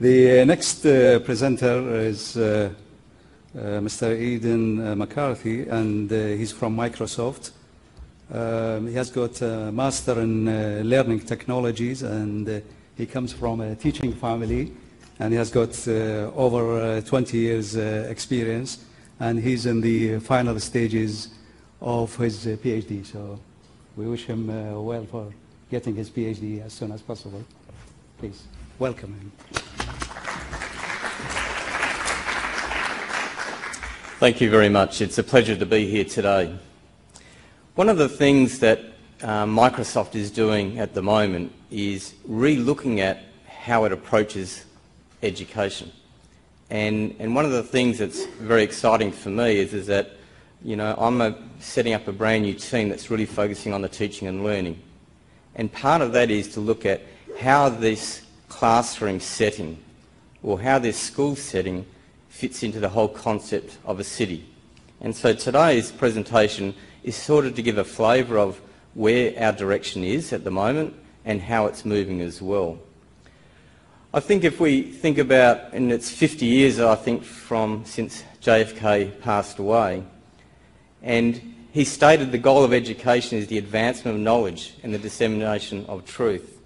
The uh, next uh, presenter is uh, uh, Mr. Aidan uh, McCarthy, and uh, he's from Microsoft. Um, he has got a master in learning technologies, and he comes from a teaching family, and he has got over uh, 20 years experience, and he's in the final stages of his PhD. So we wish him well for getting his PhD as soon as possible. Please welcome him. Thank you very much. It's a pleasure to be here today. One of the things that uh, Microsoft is doing at the moment is re-looking at how it approaches education. And, and one of the things that's very exciting for me is, is that you know, I'm a, setting up a brand new team that's really focusing on the teaching and learning. And part of that is to look at how this classroom setting or how this school setting fits into the whole concept of a city. And so today's presentation is sort of to give a flavour of where our direction is at the moment and how it's moving as well. I think if we think about, and it's 50 years I think from since JFK passed away, and he stated the goal of education is the advancement of knowledge and the dissemination of truth.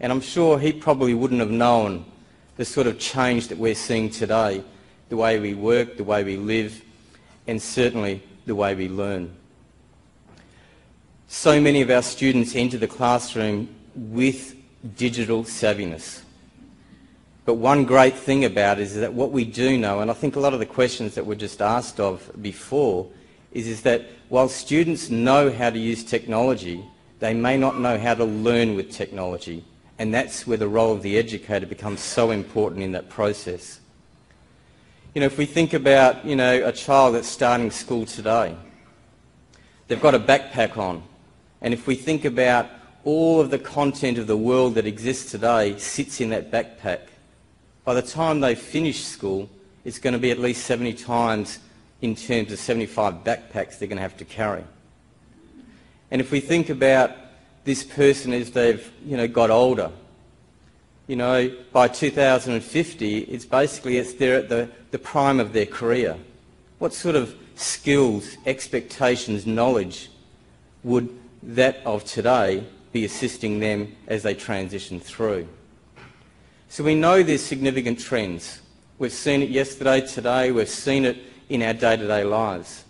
And I'm sure he probably wouldn't have known the sort of change that we're seeing today the way we work, the way we live, and certainly the way we learn. So many of our students enter the classroom with digital savviness. But one great thing about it is that what we do know, and I think a lot of the questions that were just asked of before, is, is that while students know how to use technology, they may not know how to learn with technology. And that's where the role of the educator becomes so important in that process. You know, if we think about, you know, a child that's starting school today, they've got a backpack on. And if we think about all of the content of the world that exists today sits in that backpack, by the time they finish school, it's going to be at least 70 times in terms of 75 backpacks they're going to have to carry. And if we think about this person as they've, you know, got older, you know, by 2050, it's basically it's they're at the, the prime of their career. What sort of skills, expectations, knowledge would that of today be assisting them as they transition through? So we know there's significant trends. We've seen it yesterday, today, we've seen it in our day-to-day lives.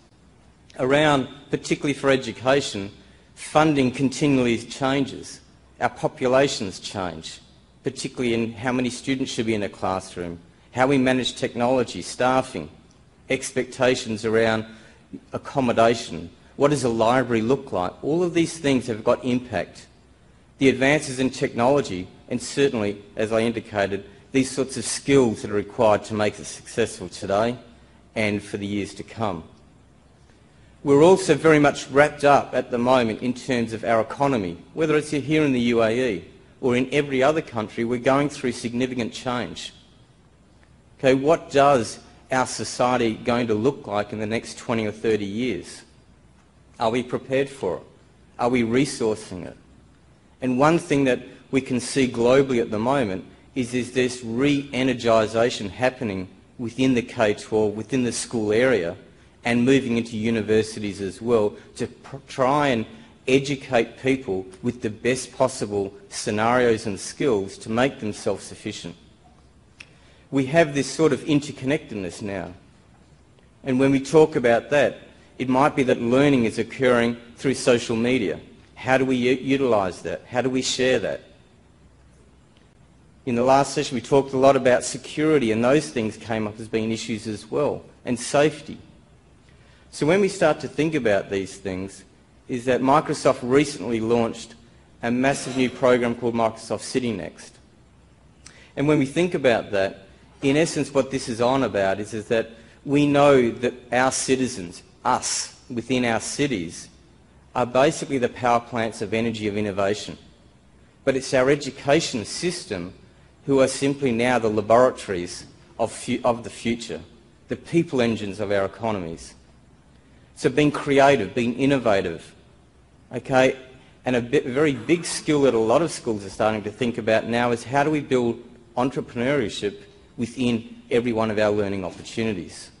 Around, particularly for education, funding continually changes. Our populations change particularly in how many students should be in a classroom, how we manage technology, staffing, expectations around accommodation, what does a library look like? All of these things have got impact. The advances in technology, and certainly, as I indicated, these sorts of skills that are required to make us successful today and for the years to come. We're also very much wrapped up at the moment in terms of our economy, whether it's here in the UAE, or in every other country, we're going through significant change. Okay, what does our society going to look like in the next 20 or 30 years? Are we prepared for it? Are we resourcing it? And one thing that we can see globally at the moment is there's this re-energisation happening within the K-12, within the school area, and moving into universities as well to try and educate people with the best possible scenarios and skills to make them self-sufficient. We have this sort of interconnectedness now. And when we talk about that, it might be that learning is occurring through social media. How do we utilise that? How do we share that? In the last session we talked a lot about security and those things came up as being issues as well, and safety. So when we start to think about these things, is that Microsoft recently launched a massive new program called Microsoft CityNext. And when we think about that, in essence what this is on about is, is that we know that our citizens, us, within our cities, are basically the power plants of energy of innovation. But it's our education system who are simply now the laboratories of, of the future, the people engines of our economies. So being creative, being innovative, Okay, and a bit, very big skill that a lot of schools are starting to think about now is how do we build entrepreneurship within every one of our learning opportunities.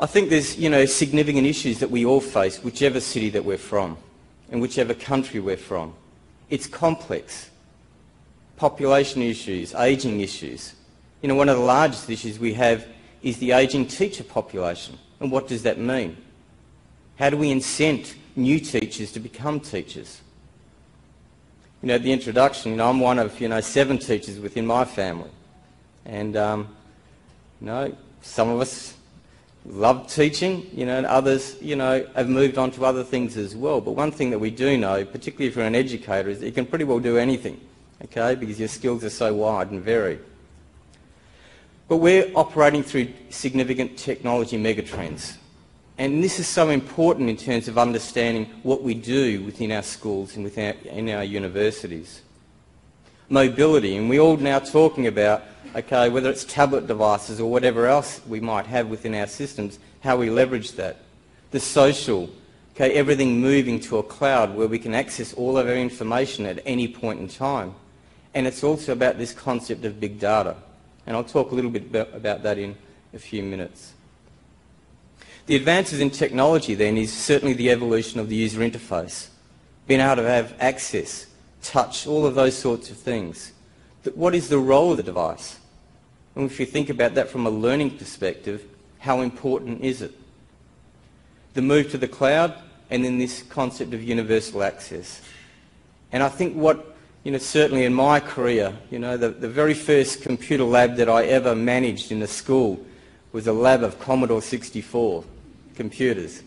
I think there's, you know, significant issues that we all face, whichever city that we're from and whichever country we're from. It's complex. Population issues, ageing issues. You know, one of the largest issues we have is the ageing teacher population. And what does that mean? How do we incent new teachers to become teachers? You know, the introduction, you know, I'm one of, you know, seven teachers within my family. And, um, you know, some of us love teaching, you know, and others, you know, have moved on to other things as well. But one thing that we do know, particularly if you're an educator, is that you can pretty well do anything, okay, because your skills are so wide and varied. But we're operating through significant technology megatrends. And this is so important in terms of understanding what we do within our schools and within our, in our universities. Mobility, and we're all now talking about, okay, whether it's tablet devices or whatever else we might have within our systems, how we leverage that. The social, okay, everything moving to a cloud where we can access all of our information at any point in time. And it's also about this concept of big data. And I'll talk a little bit about that in a few minutes. The advances in technology then is certainly the evolution of the user interface. Being able to have access, touch, all of those sorts of things. But what is the role of the device? And if you think about that from a learning perspective, how important is it? The move to the cloud and then this concept of universal access. And I think what you know, certainly in my career, you know, the, the very first computer lab that I ever managed in a school was a lab of Commodore 64 computers.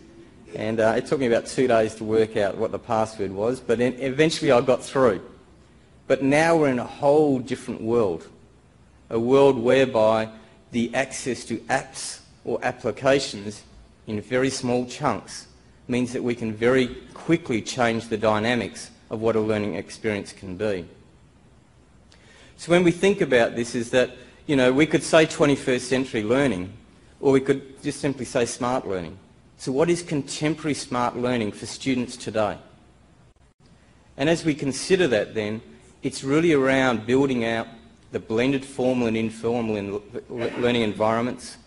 And uh, it took me about two days to work out what the password was, but eventually I got through. But now we're in a whole different world, a world whereby the access to apps or applications in very small chunks means that we can very quickly change the dynamics of what a learning experience can be. So when we think about this is that, you know, we could say 21st century learning, or we could just simply say smart learning. So what is contemporary smart learning for students today? And as we consider that then, it's really around building out the blended formal and informal learning environments.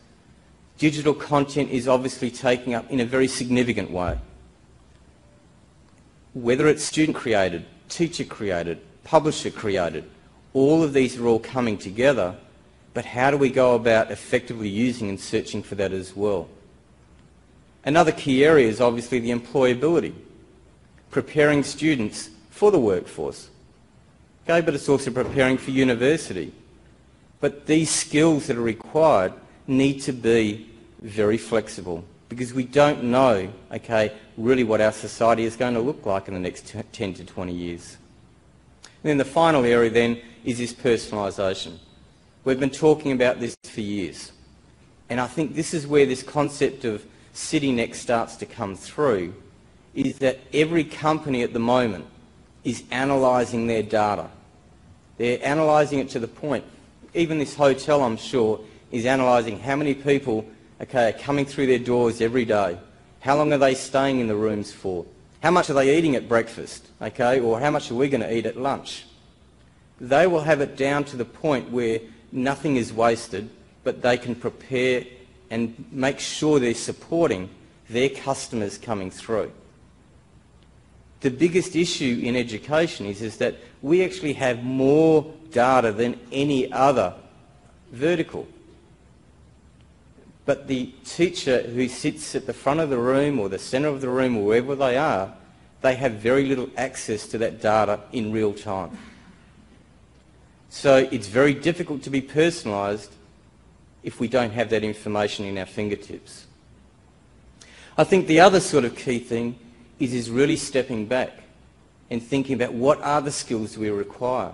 Digital content is obviously taking up in a very significant way whether it's student created, teacher created, publisher created, all of these are all coming together, but how do we go about effectively using and searching for that as well? Another key area is obviously the employability, preparing students for the workforce. Okay, but it's also preparing for university. But these skills that are required need to be very flexible because we don't know, okay, really what our society is going to look like in the next 10 to 20 years. And then the final area then is this personalisation. We've been talking about this for years. And I think this is where this concept of CityNext starts to come through, is that every company at the moment is analysing their data. They're analysing it to the point, even this hotel, I'm sure, is analysing how many people okay, are coming through their doors every day. How long are they staying in the rooms for? How much are they eating at breakfast, okay, or how much are we going to eat at lunch? They will have it down to the point where nothing is wasted, but they can prepare and make sure they're supporting their customers coming through. The biggest issue in education is, is that we actually have more data than any other vertical. But the teacher who sits at the front of the room or the centre of the room or wherever they are, they have very little access to that data in real time. So it's very difficult to be personalised if we don't have that information in our fingertips. I think the other sort of key thing is, is really stepping back and thinking about what are the skills we require.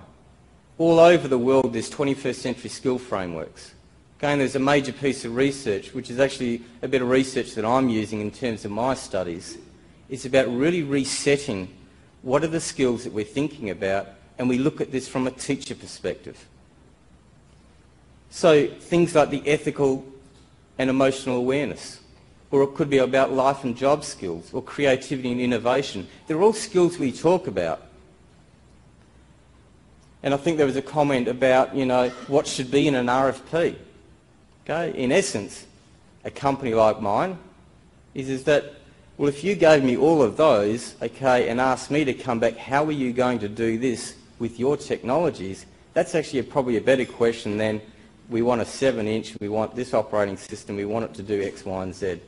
All over the world there's 21st century skill frameworks. Again, there's a major piece of research, which is actually a bit of research that I'm using in terms of my studies. It's about really resetting what are the skills that we're thinking about, and we look at this from a teacher perspective. So things like the ethical and emotional awareness, or it could be about life and job skills, or creativity and innovation. They're all skills we talk about. And I think there was a comment about, you know, what should be in an RFP. Okay? In essence, a company like mine is, is that, well, if you gave me all of those, okay, and asked me to come back, how are you going to do this with your technologies? That's actually a, probably a better question than we want a 7-inch, we want this operating system, we want it to do X, Y and Z.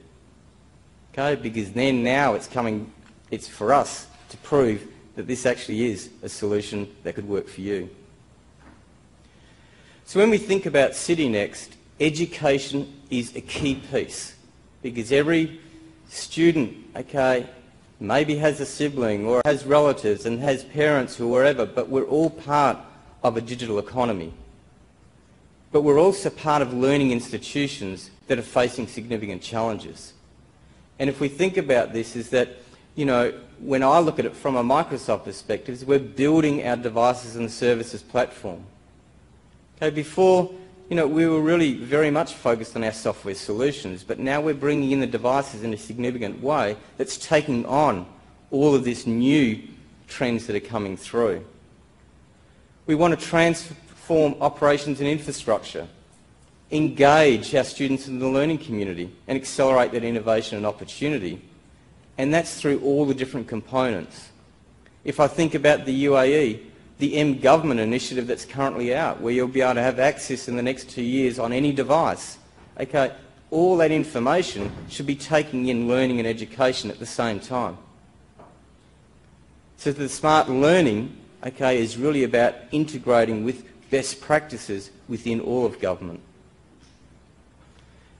Okay? Because then now it's coming, it's for us to prove that this actually is a solution that could work for you. So when we think about CityNext, education is a key piece because every student, okay, maybe has a sibling or has relatives and has parents or wherever, but we're all part of a digital economy. But we're also part of learning institutions that are facing significant challenges. And if we think about this is that, you know, when I look at it from a Microsoft perspective, we're building our devices and services platform. Okay, before, you know, we were really very much focused on our software solutions, but now we're bringing in the devices in a significant way that's taking on all of this new trends that are coming through. We want to transform operations and infrastructure, engage our students in the learning community and accelerate that innovation and opportunity and that's through all the different components. If I think about the UAE, the M government initiative that's currently out, where you'll be able to have access in the next two years on any device, okay, all that information should be taking in learning and education at the same time. So the smart learning, okay, is really about integrating with best practices within all of government.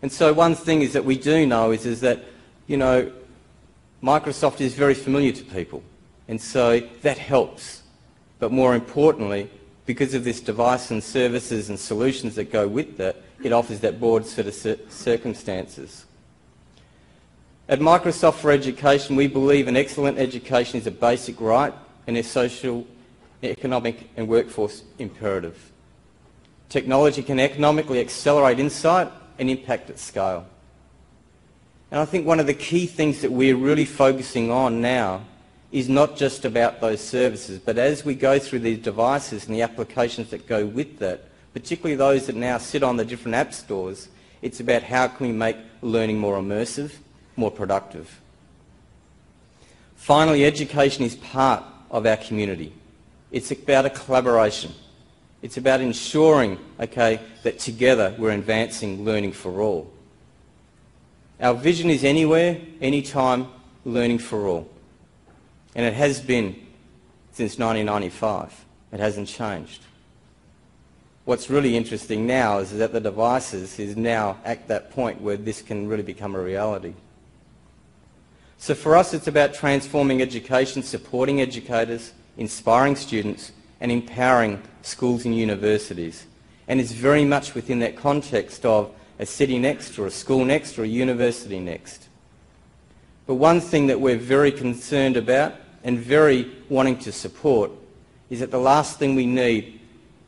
And so one thing is that we do know is, is that, you know, Microsoft is very familiar to people, and so that helps. But more importantly, because of this device and services and solutions that go with that, it offers that broad set of circumstances. At Microsoft for Education, we believe an excellent education is a basic right and a social, economic and workforce imperative. Technology can economically accelerate insight and impact at scale. And I think one of the key things that we're really focusing on now is not just about those services, but as we go through these devices and the applications that go with that, particularly those that now sit on the different app stores, it's about how can we make learning more immersive, more productive. Finally, education is part of our community. It's about a collaboration. It's about ensuring, okay, that together we're advancing learning for all. Our vision is anywhere, anytime, learning for all. And it has been since 1995. It hasn't changed. What's really interesting now is that the devices is now at that point where this can really become a reality. So for us it's about transforming education, supporting educators, inspiring students and empowering schools and universities. And it's very much within that context of a city next or a school next or a university next. But one thing that we're very concerned about and very wanting to support is that the last thing we need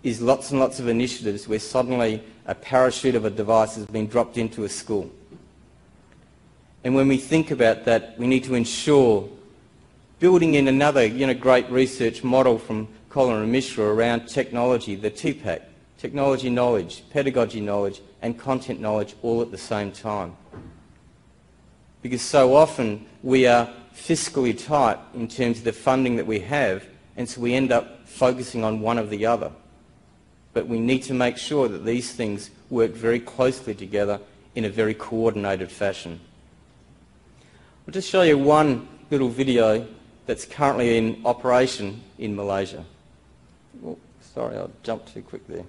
is lots and lots of initiatives where suddenly a parachute of a device has been dropped into a school. And when we think about that, we need to ensure building in another you know, great research model from Koehler and Mishra around technology, the TPACK, technology knowledge, pedagogy knowledge, and content knowledge all at the same time. Because so often we are fiscally tight in terms of the funding that we have, and so we end up focusing on one or the other. But we need to make sure that these things work very closely together in a very coordinated fashion. I'll just show you one little video that's currently in operation in Malaysia. Oh, sorry, I jumped too quick there.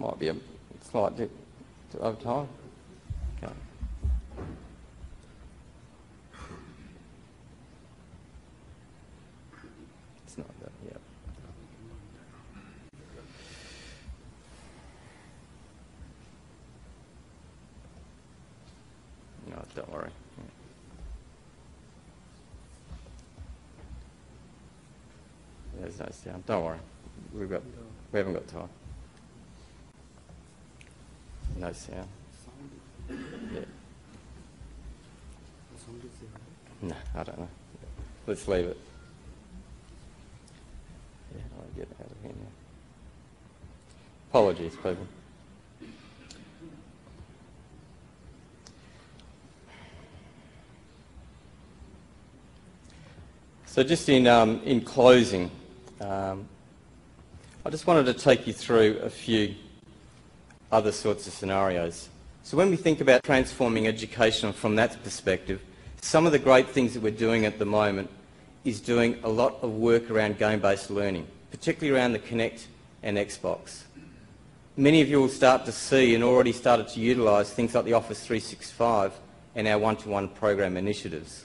might be a slight dip over time. Okay. It's not that, yeah. No, don't worry. No sound. Don't worry. We've got, we haven't got time. No sound. Yeah. No, I don't know. let's leave it. Yeah, I'll get out of here now. Apologies, people. So just in, um, in closing, um, I just wanted to take you through a few other sorts of scenarios. So when we think about transforming education from that perspective, some of the great things that we're doing at the moment is doing a lot of work around game-based learning, particularly around the Kinect and Xbox. Many of you will start to see and already started to utilise things like the Office 365 and our one-to-one program initiatives.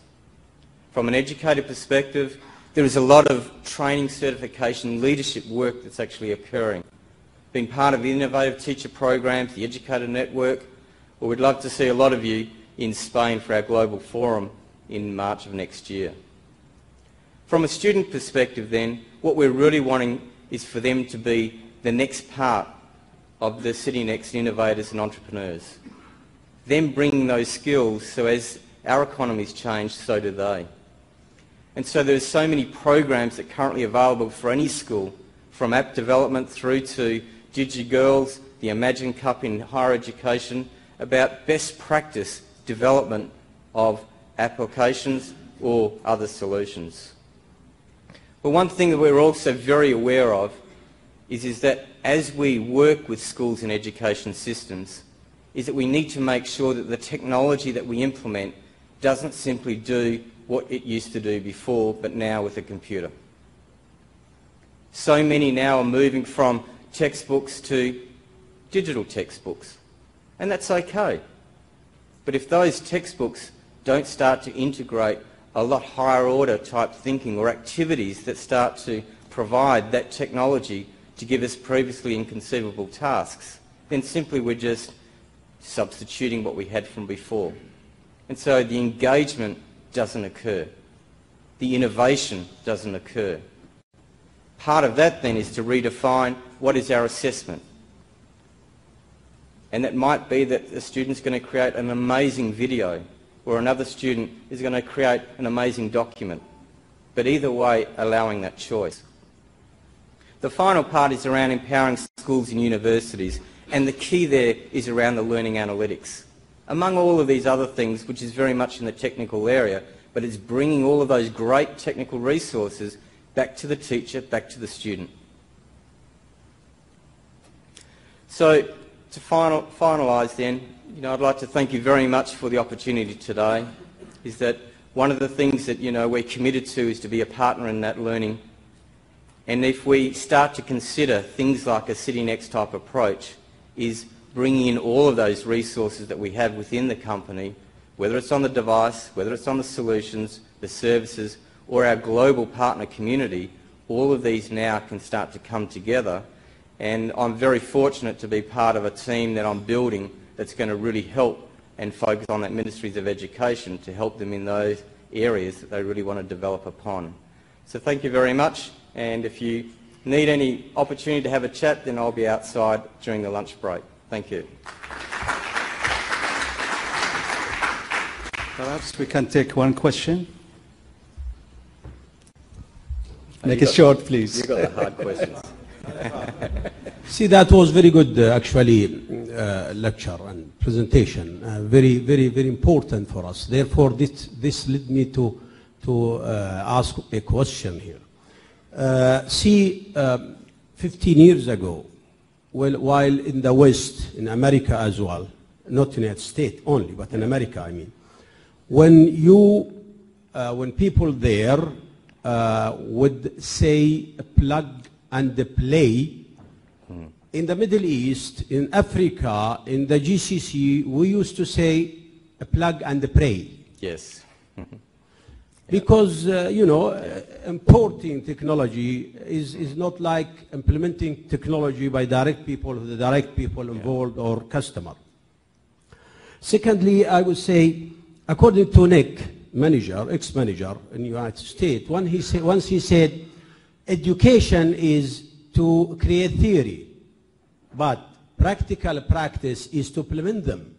From an educator perspective, there is a lot of training, certification, leadership work that's actually occurring. Being part of the innovative teacher programs, the Educator Network, well, we'd love to see a lot of you in Spain for our global forum in March of next year. From a student perspective then, what we're really wanting is for them to be the next part of the City Next innovators and entrepreneurs. Them bringing those skills so as our economies change, so do they. And so there's so many programs that are currently available for any school, from app development through to DigiGirls, the Imagine Cup in higher education, about best practice development of applications or other solutions. But one thing that we're also very aware of is, is that as we work with schools and education systems, is that we need to make sure that the technology that we implement doesn't simply do what it used to do before, but now with a computer. So many now are moving from textbooks to digital textbooks, and that's okay. But if those textbooks don't start to integrate a lot higher order type thinking or activities that start to provide that technology to give us previously inconceivable tasks, then simply we're just substituting what we had from before. And so the engagement doesn't occur. The innovation doesn't occur. Part of that then is to redefine what is our assessment. And that might be that a student's going to create an amazing video or another student is going to create an amazing document. But either way, allowing that choice. The final part is around empowering schools and universities. And the key there is around the learning analytics among all of these other things, which is very much in the technical area, but it's bringing all of those great technical resources back to the teacher, back to the student. So to final, finalise then, you know, I'd like to thank you very much for the opportunity today. Is that one of the things that, you know, we're committed to is to be a partner in that learning. And if we start to consider things like a City Next type approach, is bringing in all of those resources that we have within the company, whether it's on the device, whether it's on the solutions, the services, or our global partner community, all of these now can start to come together. And I'm very fortunate to be part of a team that I'm building that's going to really help and focus on that Ministries of Education to help them in those areas that they really want to develop upon. So thank you very much. And if you need any opportunity to have a chat, then I'll be outside during the lunch break. Thank you. Perhaps we can take one question. Make it short, please. You got the hard questions. See, that was very good, uh, actually, uh, lecture and presentation. Uh, very, very, very important for us. Therefore, this, this led me to, to uh, ask a question here. Uh, see, um, 15 years ago, well, while in the West, in America as well, not in United States only, but in America, I mean, when you, uh, when people there uh, would say plug and play, in the Middle East, in Africa, in the GCC, we used to say plug and pray. Yes. Because, uh, you know, uh, importing technology is, is not like implementing technology by direct people, the direct people involved or customer. Secondly, I would say, according to Nick, manager, ex-manager in the United States, when he say, once he said, education is to create theory, but practical practice is to implement them.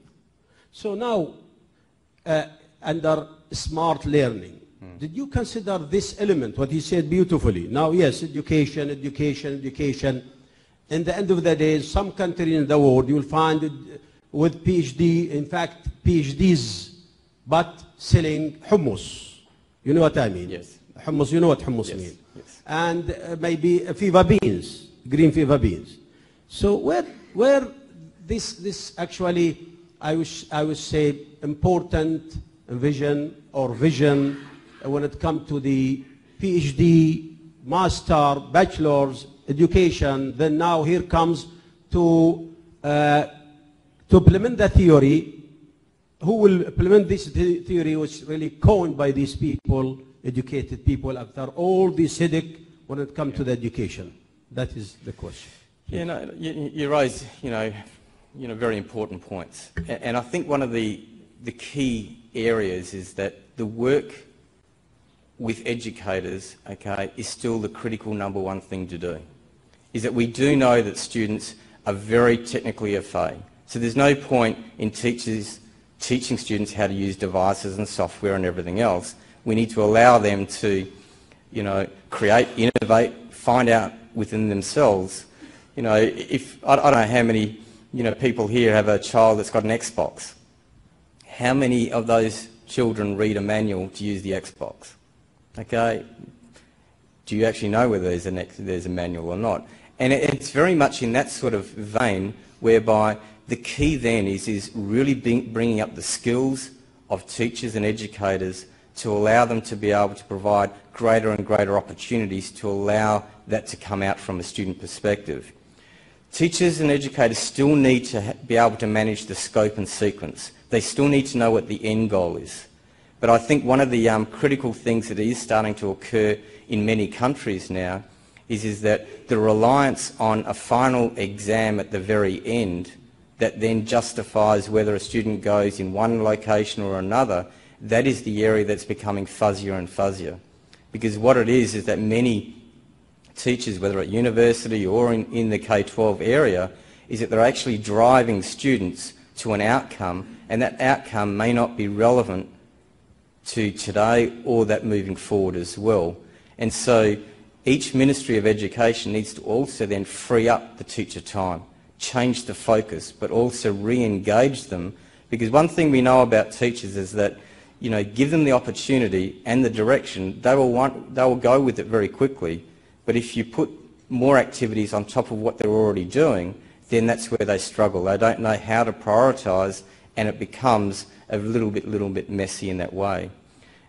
So now, uh, under smart learning, Did you consider this element, what he said beautifully? Now, yes, education, education, education. In the end of the day, some country in the world, you'll find it with PhD, in fact, PhDs, but selling hummus. You know what I mean? Yes. Hummus, you know what hummus Yes, means? yes. And uh, maybe uh, fever beans, green fever beans. So where, where this, this actually, I would, I would say, important vision or vision when it comes to the PhD, master, bachelor's education, then now here comes to, uh, to implement the theory, who will implement this the- theory was really coined by these people, educated people, after all this headache when it comes to the education? That is the question. Yeah, no, you, you raise, you know, you know, very important points. And I think one of the, the key areas is that the work with educators, okay, is still the critical number one thing to do. Is that we do know that students are very technically afraid. So there's no point in teachers teaching students how to use devices and software and everything else. We need to allow them to, you know, create, innovate, find out within themselves. You know, if I, I don't know how many, you know, people here have a child that's got an Xbox. How many of those children read a manual to use the Xbox? Okay, do you actually know whether there's, an ex- there's a manual or not? And it, it's very much in that sort of vein whereby the key then is, is really bring, bringing up the skills of teachers and educators to allow them to be able to provide greater and greater opportunities to allow that to come out from a student perspective. Teachers and educators still need to be able to manage the scope and sequence. They still need to know what the end goal is. But I think one of the um, critical things that is starting to occur in many countries now is, is that the reliance on a final exam at the very end that then justifies whether a student goes in one location or another, that is the area that's becoming fuzzier and fuzzier. Because what it is is that many teachers, whether at university or in, in the K-12 area, is that they're actually driving students to an outcome and that outcome may not be relevant to today or that moving forward as well. And so each Ministry of Education needs to also then free up the teacher time, change the focus, but also re-engage them. Because one thing we know about teachers is that, you know, give them the opportunity and the direction, they will, want, they will go with it very quickly. But if you put more activities on top of what they're already doing, then that's where they struggle. They don't know how to prioritise and it becomes a little bit, little bit messy in that way.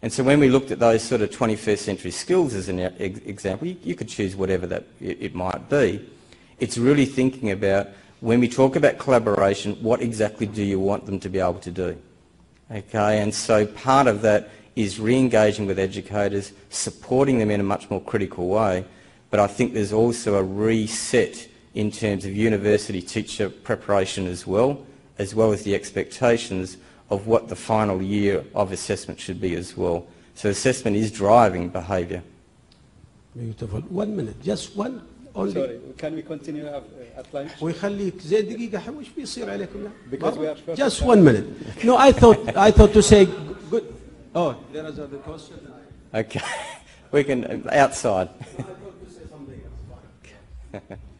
And so when we looked at those sort of 21st century skills as an example, you, could choose whatever that it might be. It's really thinking about when we talk about collaboration, what exactly do you want them to be able to do? Okay, and so part of that is re-engaging with educators, supporting them in a much more critical way, but I think there's also a reset in terms of university teacher preparation as well, as well as the expectations of what the final year of assessment should be as well. So assessment is driving behaviour. Beautiful. One minute, just one only. Sorry, can we continue at, at lunch? ويخليك زي دقيقة حي- وش بيصير عليكم لا؟ Because مرة؟ we are short Just of one minute. No, I thought, I thought to say good. Oh, there is other question. Okay, we can, outside.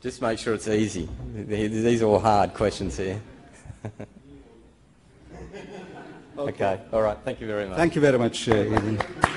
Just make sure it's easy. These are all hard questions here. okay, all right, thank you very much. Thank you very much, uh.